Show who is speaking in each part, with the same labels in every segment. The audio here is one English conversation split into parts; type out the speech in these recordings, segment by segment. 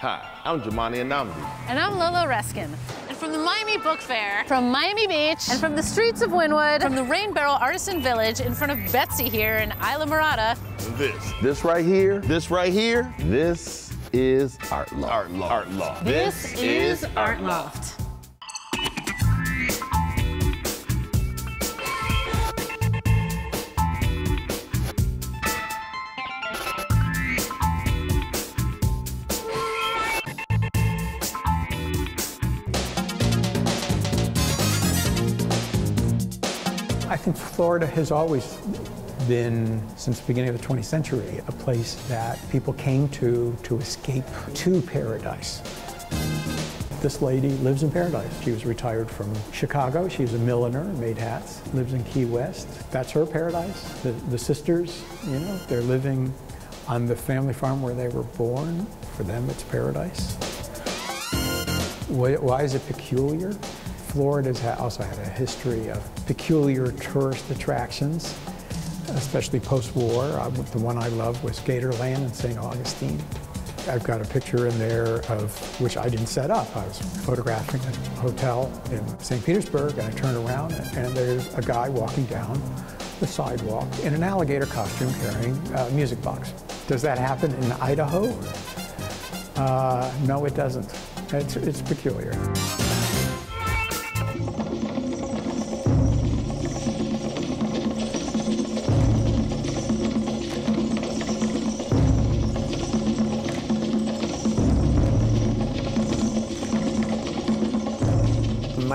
Speaker 1: Hi, I'm Jamani Anamdi.
Speaker 2: And I'm Lola Reskin.
Speaker 3: And from the Miami Book Fair.
Speaker 2: From Miami Beach.
Speaker 3: And from the streets of Wynwood.
Speaker 2: From the Rain Barrel Artisan Village in front of Betsy here in Islamorada.
Speaker 1: This. This right here. This right here. This is Art Loft.
Speaker 4: Art Loft.
Speaker 1: Art Loft.
Speaker 2: This, this is, is Art Loft.
Speaker 5: I Florida has always been, since the beginning of the 20th century, a place that people came to to escape to paradise. This lady lives in paradise. She was retired from Chicago. She was a milliner, made hats, lives in Key West. That's her paradise. The, the sisters, you know, they're living on the family farm where they were born. For them, it's paradise. Why is it peculiar? Florida's also had a history of peculiar tourist attractions, especially post-war. The one I love was Gatorland in St. Augustine. I've got a picture in there of which I didn't set up. I was photographing a hotel in St. Petersburg, and I turn around, and there's a guy walking down the sidewalk in an alligator costume carrying a music box. Does that happen in Idaho? Uh, no, it doesn't. It's, it's peculiar.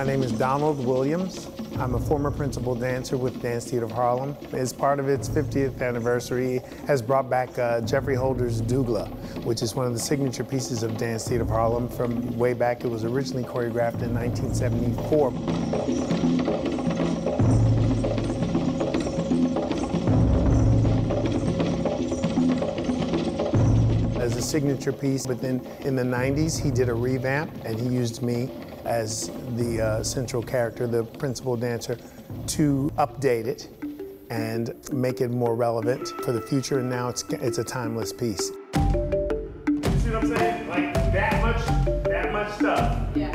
Speaker 6: My name is Donald Williams. I'm a former principal dancer with Dance Theater of Harlem. As part of its 50th anniversary, has brought back uh, Geoffrey Holder's Dougla, which is one of the signature pieces of Dance Theater of Harlem from way back. It was originally choreographed in 1974. as a signature piece. But then in the 90s, he did a revamp and he used me as the uh, central character, the principal dancer, to update it and make it more relevant for the future. And now it's, it's a timeless piece.
Speaker 7: You see what I'm saying? Like that much, that much stuff.
Speaker 3: Yeah.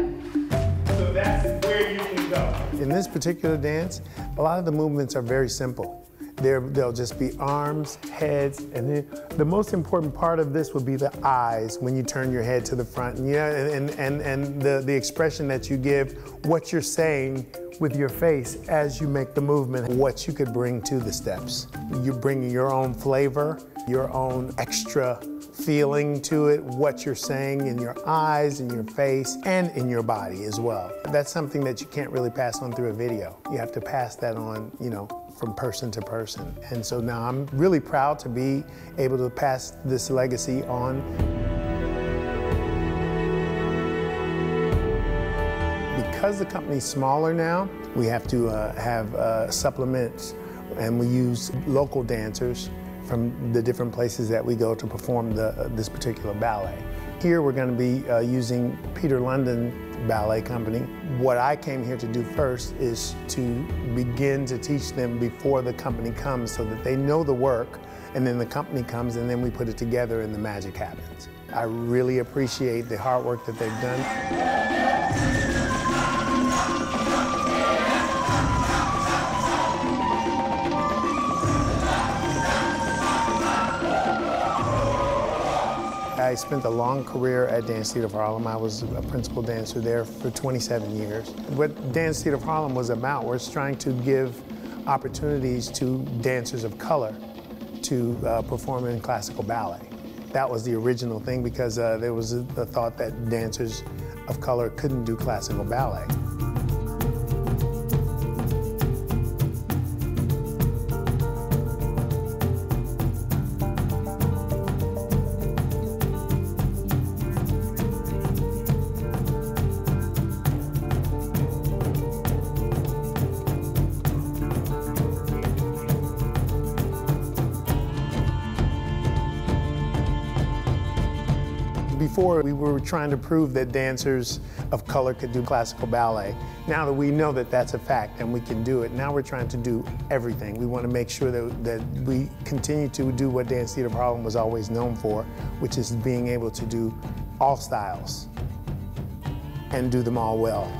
Speaker 7: So that's where you can go.
Speaker 6: In this particular dance, a lot of the movements are very simple. There, they'll just be arms, heads, and then the most important part of this would be the eyes when you turn your head to the front. And yeah, and, and, and the, the expression that you give, what you're saying with your face as you make the movement, what you could bring to the steps. You're bringing your own flavor, your own extra feeling to it, what you're saying in your eyes, in your face, and in your body as well. That's something that you can't really pass on through a video. You have to pass that on, you know, from person to person. And so now I'm really proud to be able to pass this legacy on. Because the company's smaller now, we have to uh, have uh, supplements and we use local dancers from the different places that we go to perform the, uh, this particular ballet. Here we're going to be uh, using Peter London Ballet Company. What I came here to do first is to begin to teach them before the company comes so that they know the work and then the company comes and then we put it together and the magic happens. I really appreciate the hard work that they've done. I spent a long career at Dance Theater of Harlem. I was a principal dancer there for 27 years. What Dance Theater of Harlem was about was trying to give opportunities to dancers of color to uh, perform in classical ballet. That was the original thing because uh, there was a thought that dancers of color couldn't do classical ballet. Before, we were trying to prove that dancers of color could do classical ballet. Now that we know that that's a fact and we can do it, now we're trying to do everything. We want to make sure that, that we continue to do what Dance Theater Harlem was always known for, which is being able to do all styles and do them all well.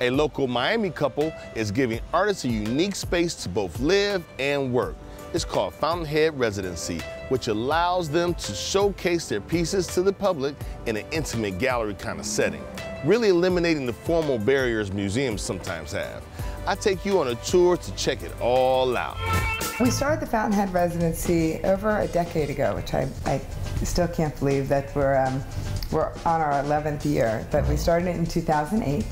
Speaker 1: A local Miami couple is giving artists a unique space to both live and work. It's called Fountainhead Residency, which allows them to showcase their pieces to the public in an intimate gallery kind of setting, really eliminating the formal barriers museums sometimes have. I take you on a tour to check it all out.
Speaker 4: We started the Fountainhead Residency over a decade ago, which I, I still can't believe that we're, um, we're on our 11th year, but we started it in 2008.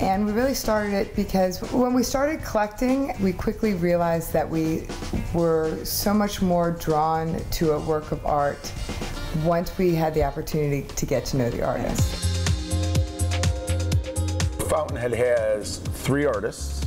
Speaker 4: And we really started it because when we started collecting, we quickly realized that we were so much more drawn to a work of art once we had the opportunity to get to know the artist.
Speaker 8: Fountainhead has three artists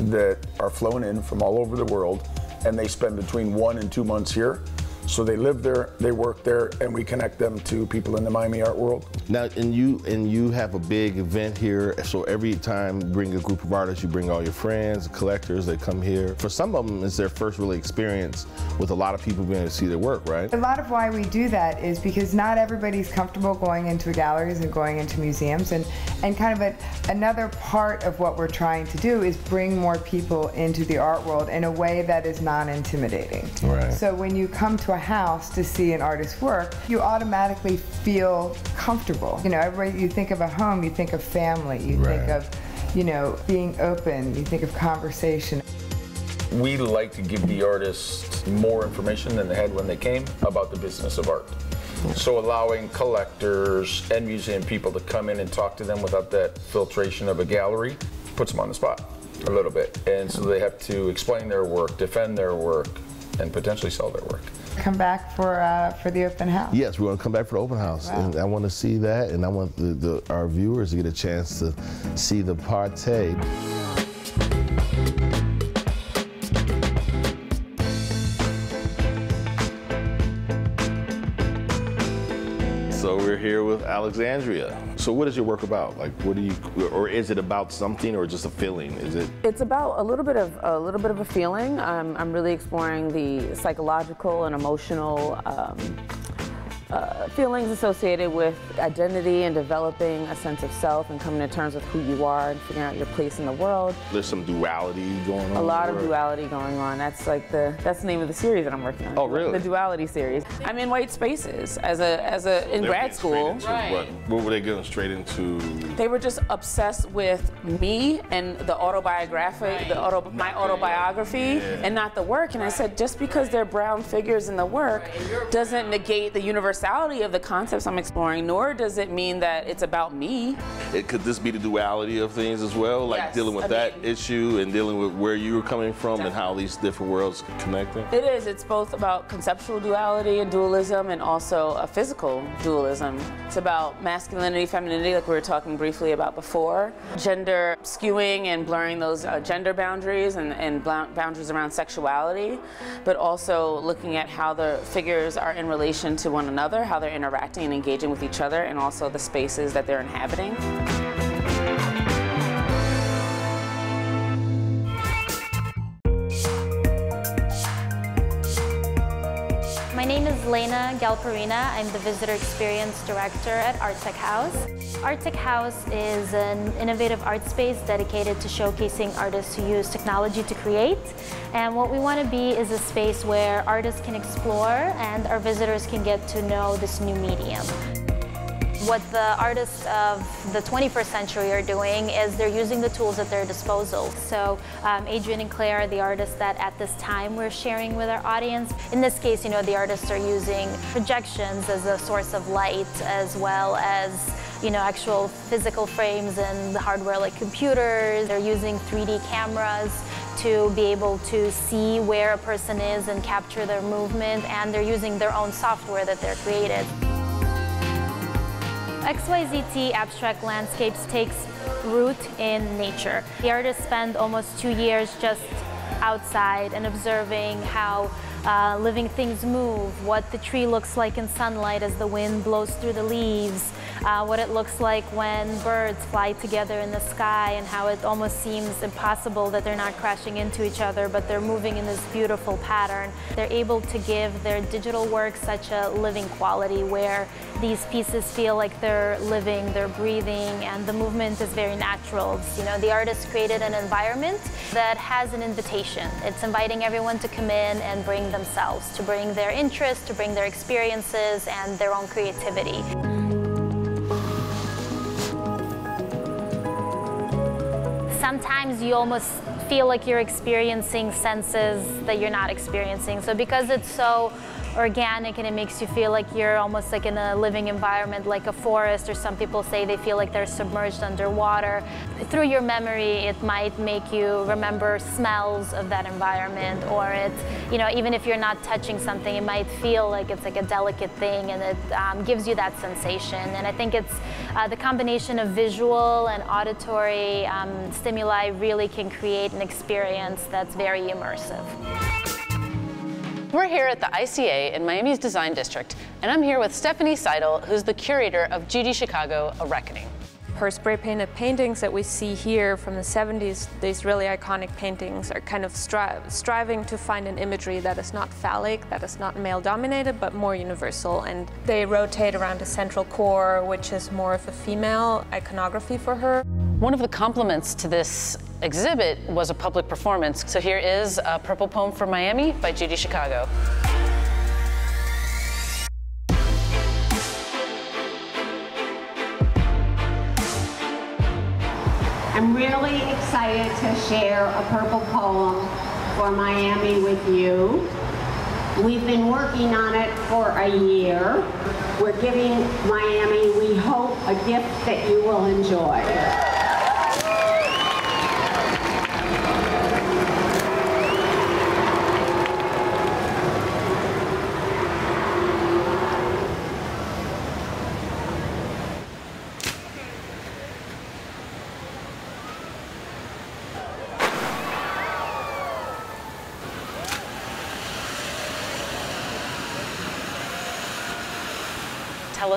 Speaker 8: that are flown in from all over the world, and they spend between one and two months here. So they live there, they work there, and we connect them to people in the Miami art world.
Speaker 1: Now, and you and you have a big event here. So every time you bring a group of artists, you bring all your friends, collectors that come here. For some of them, it's their first really experience with a lot of people being able to see their work, right?
Speaker 4: A lot of why we do that is because not everybody's comfortable going into galleries and going into museums, and and kind of a, another part of what we're trying to do is bring more people into the art world in a way that is non-intimidating.
Speaker 1: Right.
Speaker 4: So when you come to a house to see an artist's work, you automatically feel comfortable. You know, everybody, you think of a home, you think of family, you
Speaker 1: Right.
Speaker 4: think of, you know, being open, you think of conversation.
Speaker 8: We like to give the artists more information than they had when they came about the business of art. So allowing collectors and museum people to come in and talk to them without that filtration of a gallery puts them on the spot a little bit. And so they have to explain their work, defend their work, and potentially sell their work.
Speaker 4: Come back for uh, for the open house.
Speaker 1: Yes, we want to come back for the open house,
Speaker 4: Wow.
Speaker 1: and I want to see that, and I want the, the, our viewers to get a chance to see the partay. Here with Alexandria. So what is your work about? Like, what do you, or is it about something, or just a feeling? Is it?
Speaker 9: It's about a little bit of a little bit of a feeling. I'm really exploring the psychological and emotional um, uh, feelings associated with identity and developing a sense of self and coming to terms with who you are and figuring out your place in the world.
Speaker 1: There's some duality going on.
Speaker 9: A lot of
Speaker 1: or-
Speaker 9: duality going on. That's like the that's the name of the series that I'm working on.
Speaker 1: Oh, really?
Speaker 9: The duality series. I'm in white spaces as a as a in
Speaker 1: They're
Speaker 9: grad
Speaker 1: getting straight
Speaker 9: school.
Speaker 1: into What, what were they going straight into?
Speaker 9: They were just obsessed with me and the autobiographic, the auto, my autobiography, and not the work. And I said, just because they're brown figures in the work doesn't negate the universality of the concepts I'm exploring, nor does it mean that it's about me.
Speaker 1: It, could this be the duality of things as well? Like
Speaker 9: Yes,
Speaker 1: dealing with that issue and dealing with where you were coming from and how these different worlds connecting?
Speaker 9: It is. It's both about conceptual duality and dualism, and also a physical dualism. It's about masculinity, femininity, like we were talking briefly about before, gender skewing and blurring those uh, gender boundaries and, and boundaries around sexuality, but also looking at how the figures are in relation to one another, how they're interacting and engaging with each other, and also the spaces that they're inhabiting.
Speaker 10: Name is Lena Galperina. I'm the Visitor Experience Director at ARTECHOUSE. Artec House is an innovative art space dedicated to showcasing artists who use technology to create. And what we want to be is a space where artists can explore and our visitors can get to know this new medium. What the artists of the 21st century are doing is they're using the tools at their disposal. So um, Adrian and Claire are the artists that at this time we're sharing with our audience. In this case, you know, the artists are using projections as a source of light as well as you know, actual physical frames and the hardware like computers. They're using 3D cameras to be able to see where a person is and capture their movement, and they're using their own software that they're created. XYZT Abstract Landscapes takes root in nature. The artists spend almost two years just outside and observing how uh, living things move, what the tree looks like in sunlight as the wind blows through the leaves, uh, what it looks like when birds fly together in the sky and how it almost seems impossible that they're not crashing into each other, but they're moving in this beautiful pattern. They're able to give their digital work such a living quality where these pieces feel like they're living, they're breathing, and the movement is very natural. You know, the artist created an environment that has an invitation. It's inviting everyone to come in and bring themselves, to bring their interests, to bring their experiences and their own creativity. Sometimes you almost feel like you're experiencing senses that you're not experiencing. So because it's so organic and it makes you feel like you're almost like in a living environment like a forest or some people say they feel like they're submerged underwater. Through your memory it might make you remember smells of that environment or it, you know, even if you're not touching something it might feel like it's like a delicate thing and it um, gives you that sensation and I think it's uh, the combination of visual and auditory um, stimuli really can create an experience that's very immersive.
Speaker 2: We're here at the ICA in Miami's Design District, and I'm here with Stephanie Seidel, who's the curator of Judy Chicago, A Reckoning.
Speaker 11: Her spray painted paintings that we see here from the 70s, these really iconic paintings, are kind of stri striving to find an imagery that is not phallic, that is not male dominated, but more universal. And they rotate around a central core, which is more of a female iconography for her.
Speaker 2: One of the compliments to this exhibit was a public performance. So here is a Purple Poem for Miami by Judy Chicago.
Speaker 12: I'm really excited to share a purple poem for Miami with you. We've been working on it for a year. We're giving Miami, we hope, a gift that you will enjoy.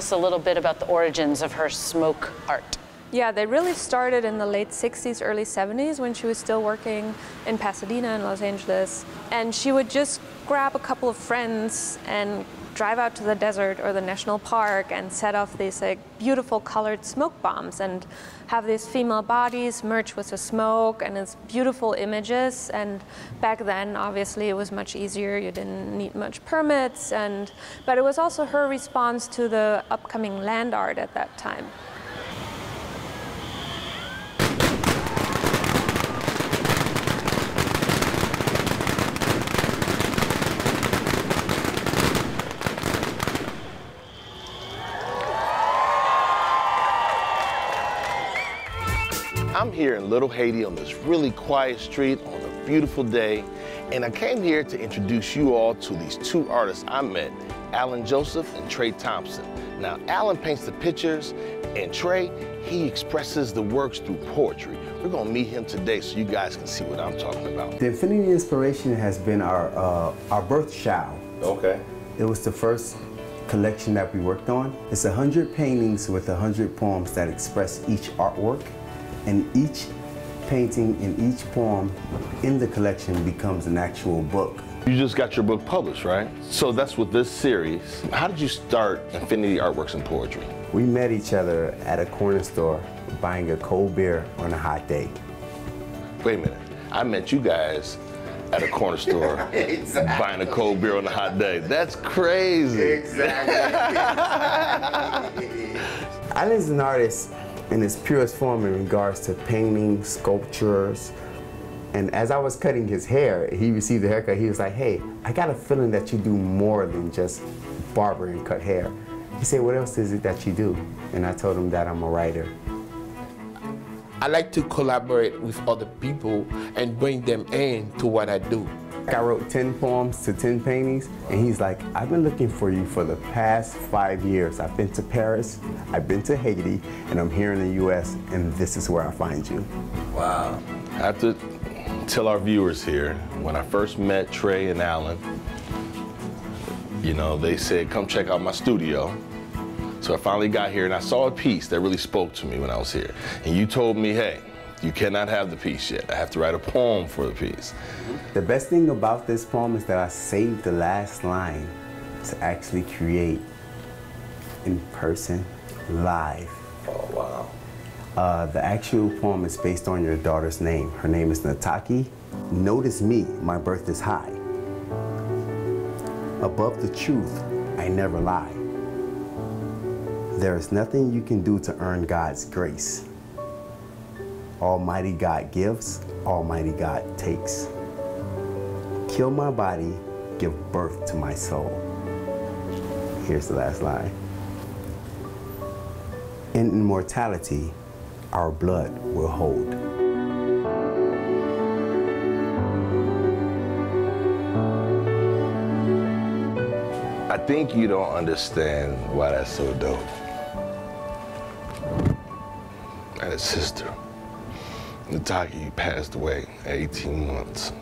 Speaker 2: Us a little bit about the origins of her smoke art.
Speaker 11: Yeah, they really started in the late 60s, early 70s when she was still working in Pasadena and Los Angeles. And she would just grab a couple of friends and drive out to the desert or the national park and set off these like beautiful colored smoke bombs and have these female bodies merge with the smoke and it's beautiful images. And back then obviously it was much easier. You didn't need much permits. And but it was also her response to the upcoming land art at that time
Speaker 1: I'm here in Little Haiti on this really quiet street on a beautiful day, and I came here to introduce you all to these two artists I met, Alan Joseph and Trey Thompson. Now, Alan paints the pictures, and Trey, he expresses the works through poetry. We're gonna meet him today so you guys can see what I'm talking about.
Speaker 13: The Infinity Inspiration has been our, uh, our birth child.
Speaker 1: Okay.
Speaker 13: It was the first collection that we worked on. It's 100 paintings with 100 poems that express each artwork and each painting and each poem in the collection becomes an actual book.
Speaker 1: You just got your book published, right? So that's with this series. How did you start Infinity Artworks and Poetry?
Speaker 13: We met each other at a corner store buying a cold beer on a hot day.
Speaker 1: Wait a minute. I met you guys at a corner store
Speaker 13: exactly.
Speaker 1: buying a cold beer on a hot day. That's crazy.
Speaker 13: Exactly. Alan's an artist in its purest form in regards to painting, sculptures. And as I was cutting his hair, he received the haircut. He was like, hey, I got a feeling that you do more than just barber and cut hair. He said, what else is it that you do? And I told him that I'm a writer.
Speaker 14: I like to collaborate with other people and bring them in to what I do.
Speaker 13: I wrote 10 poems to 10 paintings, and he's like, I've been looking for you for the past five years. I've been to Paris, I've been to Haiti, and I'm here in the US, and this is where I find you.
Speaker 1: Wow. I have to tell our viewers here, when I first met Trey and Alan, you know, they said, come check out my studio. So I finally got here and I saw a piece that really spoke to me when I was here. And you told me, hey, you cannot have the piece yet. I have to write a poem for the piece.
Speaker 13: The best thing about this poem is that I saved the last line to actually create in person, live.
Speaker 1: Oh, wow.
Speaker 13: Uh, the actual poem is based on your daughter's name. Her name is Nataki. Notice me, my birth is high. Above the truth, I never lie. There is nothing you can do to earn God's grace. Almighty God gives, Almighty God takes. Kill my body, give birth to my soul. Here's the last line. In immortality, our blood will hold.
Speaker 1: I think you don't understand why that's so dope. I had a sister. Nataki passed away at 18 months.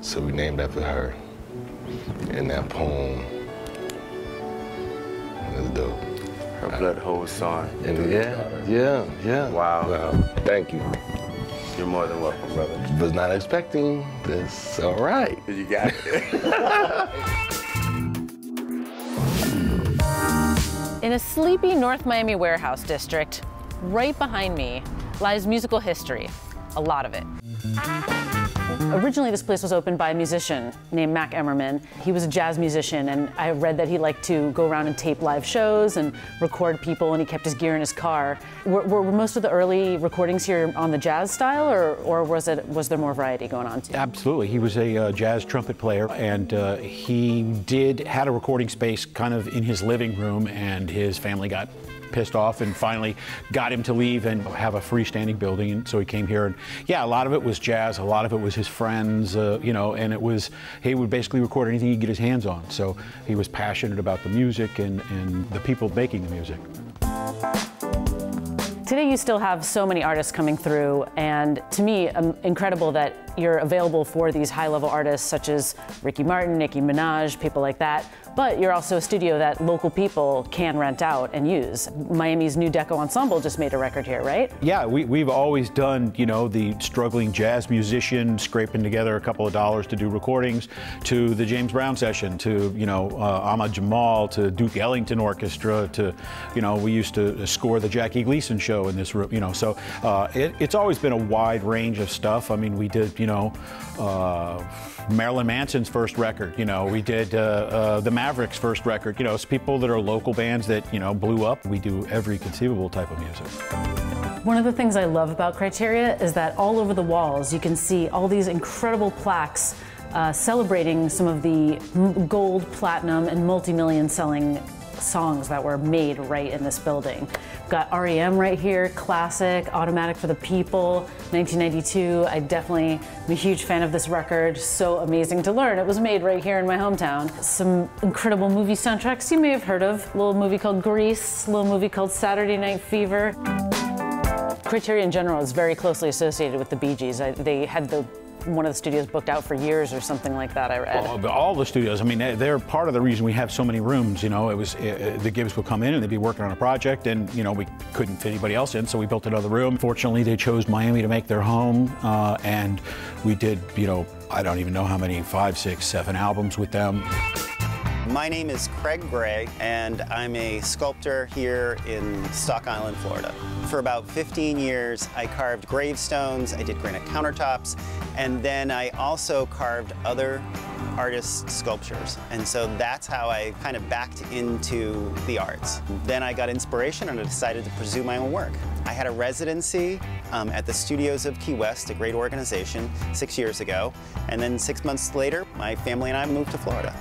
Speaker 1: So we named after her. And that poem is dope.
Speaker 13: Her blood holds song.
Speaker 1: And yeah, yeah, yeah.
Speaker 13: Wow.
Speaker 1: Wow. Thank you.
Speaker 13: You're more than welcome, brother.
Speaker 1: Was not expecting this. All right.
Speaker 13: You got it.
Speaker 2: In a sleepy North Miami warehouse district, right behind me lies musical history, a lot of it. Originally, this place was opened by a musician named Mack Emerman. He was a jazz musician, and I read that he liked to go around and tape live shows and record people, and he kept his gear in his car. Were, were most of the early recordings here on the jazz style, or, or was, it, was there more variety going on? Too?
Speaker 15: Absolutely. He was a uh, jazz trumpet player, and uh, he did had a recording space kind of in his living room, and his family got pissed off and finally got him to leave and have a freestanding building. And so he came here, and yeah, a lot of it was jazz, a lot of it was his friends, uh, you know, and it was he would basically record anything he could get his hands on. So he was passionate about the music and, and the people making the music.
Speaker 2: Today, you still have so many artists coming through, and to me, um, incredible that you're available for these high-level artists such as Ricky Martin, Nicki Minaj, people like that. But you're also a studio that local people can rent out and use. Miami's Nu Deco Ensemble just made a record here, right?
Speaker 15: Yeah, we, we've always done, you know, the struggling jazz musician scraping together a couple of dollars to do recordings, to the James Brown session, to, you know, uh, Ahmad Jamal, to Duke Ellington Orchestra, to, you know, we used to score the Jackie Gleason show in this room, you know, so uh, it, it's always been a wide range of stuff. I mean, we did, you know, uh, Marilyn Manson's first record. You know, we did uh, uh, the Mavericks' first record. You know, it's people that are local bands that you know blew up. We do every conceivable type of music.
Speaker 2: One of the things I love about Criteria is that all over the walls you can see all these incredible plaques uh, celebrating some of the gold, platinum, and multi-million selling songs that were made right in this building. Got REM right here, classic, Automatic for the People, 1992. I definitely am a huge fan of this record. So amazing to learn. It was made right here in my hometown. Some incredible movie soundtracks you may have heard of. A little movie called Grease, a little movie called Saturday Night Fever. Criteria in general is very closely associated with the Bee Gees. I, they had the one of the studios booked out for years or something like that. I read.
Speaker 15: All, all the studios. I mean, they're part of the reason we have so many rooms. You know, it was it, the Gibbs would come in and they'd be working on a project, and you know we couldn't fit anybody else in, so we built another room. Fortunately, they chose Miami to make their home, uh, and we did. You know, I don't even know how many five, six, seven albums with them.
Speaker 16: My name is Craig Gray, and I'm a sculptor here in Stock Island, Florida. For about 15 years, I carved gravestones, I did granite countertops, and then I also carved other artists' sculptures. And so that's how I kind of backed into the arts. Then I got inspiration and I decided to pursue my own work. I had a residency um, at the studios of Key West, a great organization, six years ago. And then six months later, my family and I moved to Florida.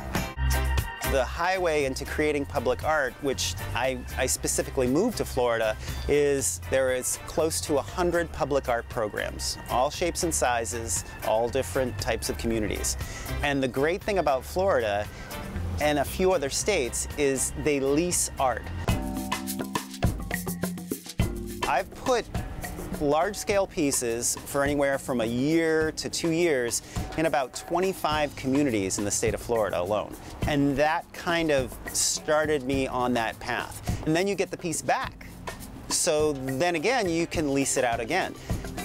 Speaker 16: The highway into creating public art, which I, I, specifically moved to Florida, is there is close to 100 public art programs, all shapes and sizes, all different types of communities. And the great thing about Florida and a few other states is they lease art. I've put large-scale pieces for anywhere from a year to two years in about 25 communities in the state of Florida alone. And that kind of started me on that path. And then you get the piece back. So then again, you can lease it out again.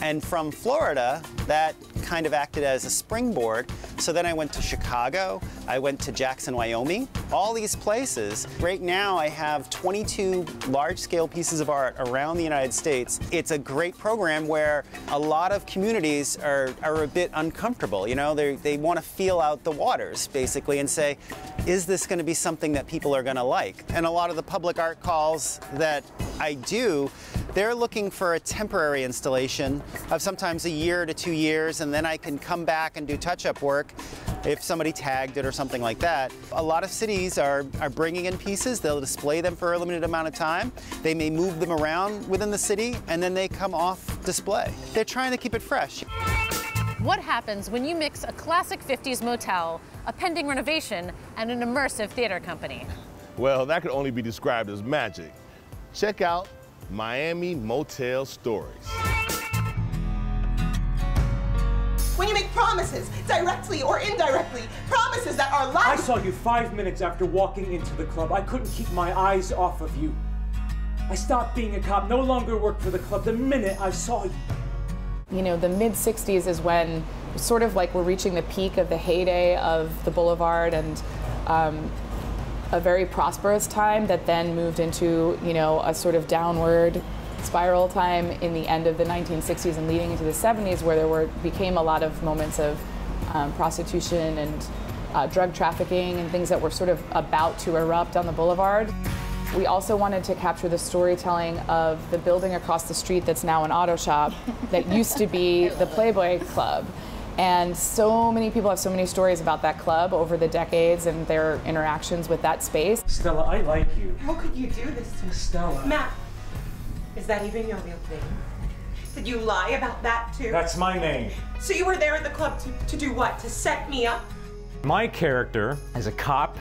Speaker 16: And from Florida, that kind of acted as a springboard. So then I went to Chicago, I went to Jackson, Wyoming, all these places. Right now I have 22 large-scale pieces of art around the United States. It's a great program where a lot of communities are, are a bit uncomfortable. You know, they, they want to feel out the waters, basically, and say, is this going to be something that people are going to like? And a lot of the public art calls that I do, they're looking for a temporary installation of sometimes a year to two years, and then I can come back and do touch-up work if somebody tagged it or something like that. A lot of cities are, are bringing in pieces. They'll display them for a limited amount of time. They may move them around within the city, and then they come off display. They're trying to keep it fresh.
Speaker 3: What happens when you mix a classic 50s motel, a pending renovation, and an immersive theater company?
Speaker 1: Well, that could only be described as magic. Check out Miami Motel Stories.
Speaker 17: When you make promises, directly or indirectly, promises that are lies.
Speaker 18: I saw you five minutes after walking into the club. I couldn't keep my eyes off of you. I stopped being a cop, no longer worked for the club the minute I saw you.
Speaker 19: You know, the mid 60s is when sort of like we're reaching the peak of the heyday of the boulevard and um, a very prosperous time that then moved into, you know, a sort of downward spiral time in the end of the 1960s and leading into the 70s where there were became a lot of moments of um, prostitution and uh, drug trafficking and things that were sort of about to erupt on the boulevard. We also wanted to capture the storytelling of the building across the street that's now an auto shop that used to be the Playboy Club. And so many people have so many stories about that club over the decades and their interactions with that space.
Speaker 18: Stella, I like you.
Speaker 17: How could you do this to me?
Speaker 18: Stella.
Speaker 17: Matt, is that even your real name? Did you lie about that too?
Speaker 18: That's my name.
Speaker 17: So you were there at the club to, to do what? To set me up?
Speaker 20: My character is a cop,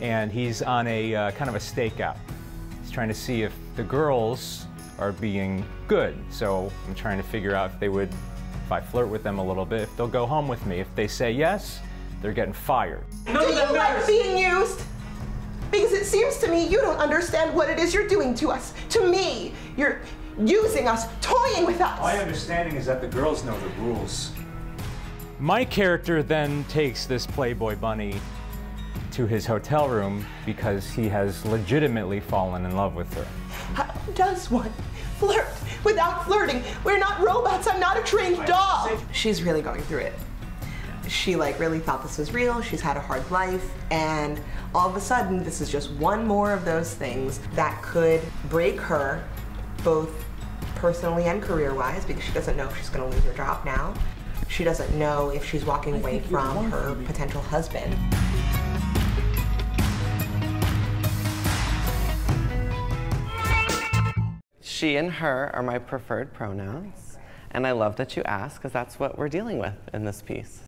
Speaker 20: and he's on a uh, kind of a stakeout. He's trying to see if the girls are being good. So I'm trying to figure out if they would, if I flirt with them a little bit, if they'll go home with me. If they say yes, they're getting fired.
Speaker 17: do you like being used? Because it seems to me you don't understand what it is you're doing to us. To me, you're using us, toying with us.
Speaker 18: My understanding is that the girls know the rules. My character then takes this Playboy bunny to his hotel room because he has legitimately fallen in love with her.
Speaker 17: How does one flirt without flirting? We're not robots. I'm not a trained dog.
Speaker 21: She's really going through it. She like really thought this was real. She's had a hard life and all of a sudden this is just one more of those things that could break her both personally and career-wise because she doesn't know if she's going to lose her job now. She doesn't know if she's walking away from her potential husband.
Speaker 22: She and her are my preferred pronouns, and I love that you ask because that's what we're dealing with in this piece.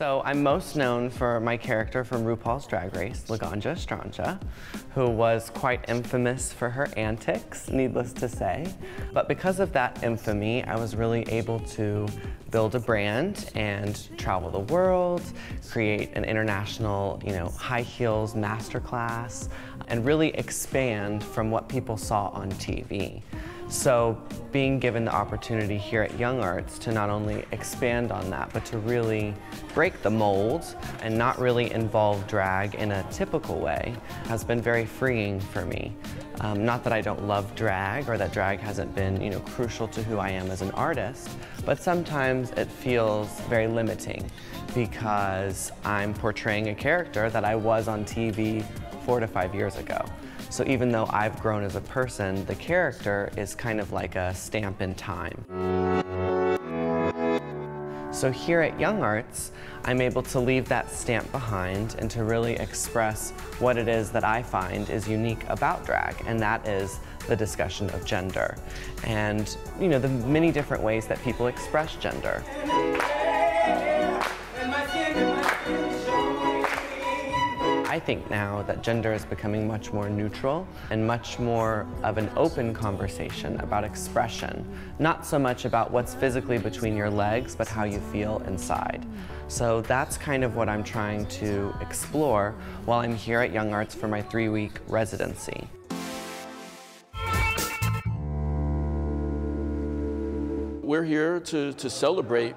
Speaker 22: So I'm most known for my character from RuPaul's Drag Race, Laganja Estranja, who was quite infamous for her antics, needless to say. But because of that infamy, I was really able to build a brand and travel the world, create an international, you know, high heels masterclass, and really expand from what people saw on TV. So being given the opportunity here at YoungArts to not only expand on that, but to really break the mold and not really involve drag in a typical way has been very freeing for me. Um, not that I don't love drag or that drag hasn't been you know, crucial to who I am as an artist, but sometimes it feels very limiting because I'm portraying a character that I was on TV four to five years ago. So even though I've grown as a person, the character is kind of like a stamp in time. So here at YoungArts, I'm able to leave that stamp behind and to really express what it is that I find is unique about drag, and that is the discussion of gender. And, you know, the many different ways that people express gender. I think now that gender is becoming much more neutral and much more of an open conversation about expression, not so much about what's physically between your legs, but how you feel inside. So that's kind of what I'm trying to explore while I'm here at YoungArts for my three-week residency.
Speaker 23: We're here to, to celebrate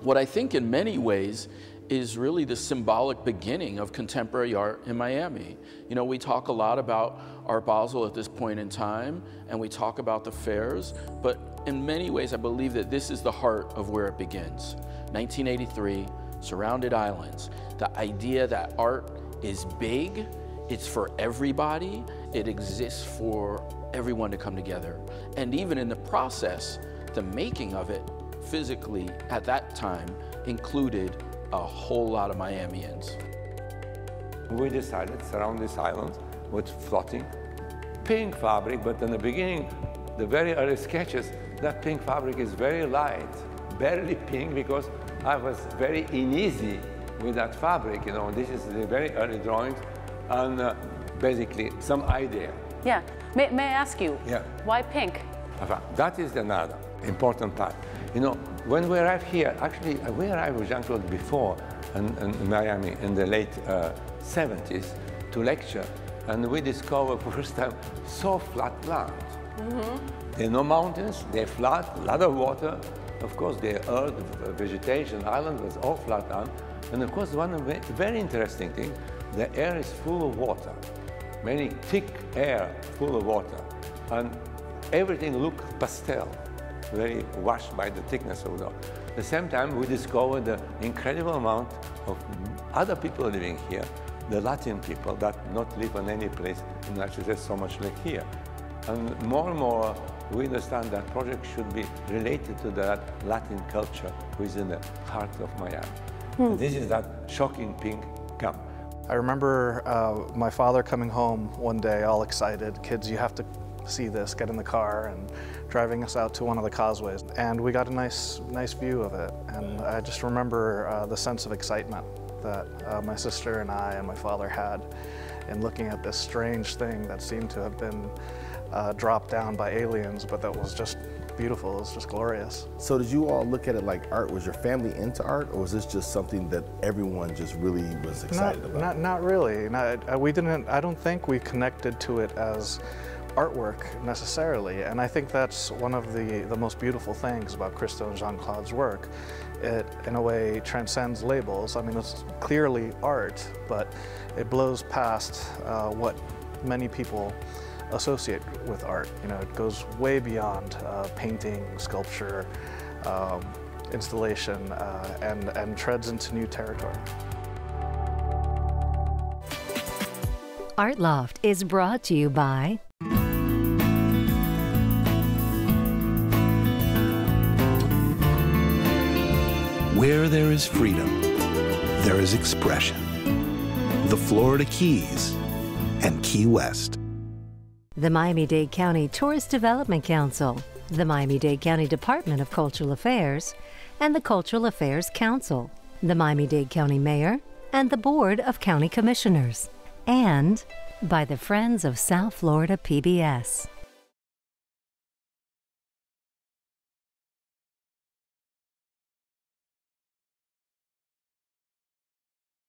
Speaker 23: what I think in many ways is really the symbolic beginning of contemporary art in Miami. You know, we talk a lot about Art Basel at this point in time, and we talk about the fairs, but in many ways I believe that this is the heart of where it begins. 1983, Surrounded Islands. The idea that art is big, it's for everybody, it exists for everyone to come together. And even in the process, the making of it physically at that time included a whole lot of Miamians.
Speaker 24: We decided surround this island with floating pink fabric, but in the beginning, the very early sketches, that pink fabric is very light, barely pink because I was very uneasy with that fabric, you know, this is the very early drawings and uh, basically some idea.
Speaker 2: Yeah. May, may I ask you,
Speaker 24: Yeah.
Speaker 2: why pink?
Speaker 24: That is another important part. You know, when we arrived here, actually, uh, we arrived with Jeanne-Claude before in, in, Miami in the late uh, 70s to lecture, and we discovered for the first time so flat land. There are no mountains, they're flat, a lot of water. Of course, the earth, vegetation, island was all flat land. And of course, one very interesting thing, the air is full of water. Very thick air, full of water. And everything looked pastel, very washed by the thickness of the At the same time, we discovered the incredible amount of other people living here, the Latin people that not live in any place in the United States so much like here. And more and more, we understand that project should be related to that Latin culture within the heart of Miami.
Speaker 25: Hmm.
Speaker 24: This is that shocking pink gum.
Speaker 25: I remember uh, my father coming home one day all excited. Kids, you have to see this, get in the car, and driving us out to one of the causeways. And we got a nice, nice view of it. And I just remember uh, the sense of excitement that uh, my sister and I and my father had in looking at this strange thing that seemed to have been uh, dropped down by aliens, but that was just beautiful, it was just glorious.
Speaker 1: So did you all look at it like art? Was your family into art, or was this just something that everyone just really was excited
Speaker 25: not,
Speaker 1: about?
Speaker 25: Not, not really. Not, uh, we didn't. I don't think we connected to it as artwork necessarily, and I think that's one of the the most beautiful things about Christo and Jeanne-Claude's work. It, in a way, transcends labels. I mean, it's clearly art, but it blows past uh, what many people associate with art. You know, it goes way beyond uh, painting, sculpture, um, installation, uh, and, and treads into new territory.
Speaker 26: Art Loft is brought to you by
Speaker 27: Where there is freedom, there is expression. The Florida Keys and Key West.
Speaker 26: the Miami Dade County Tourist Development Council, the Miami Dade County Department of Cultural Affairs, and the Cultural Affairs Council, the Miami Dade County Mayor, and the Board of County Commissioners, and by the Friends of South Florida PBS.